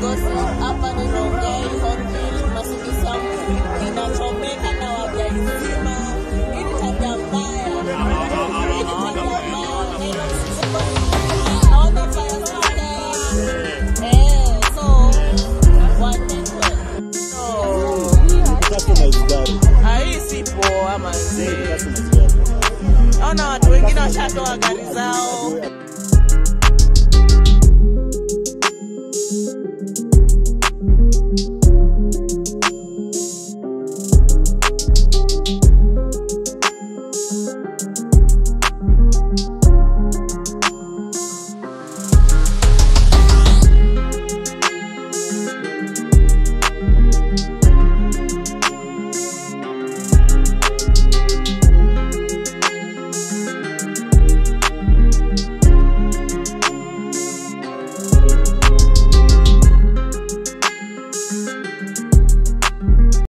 Gossip, hapa ni Rongai, Hornbill, Masiki Sound, inachomeka na wagaizima. Hii ni tabia mbaya. Ni tabia mbaya. Naona fire started. Eh, so, one network. So, Customize gari. ah, hii si poa manze. Customize gari. Naona watu wengine washatoa gari zao. Thank you.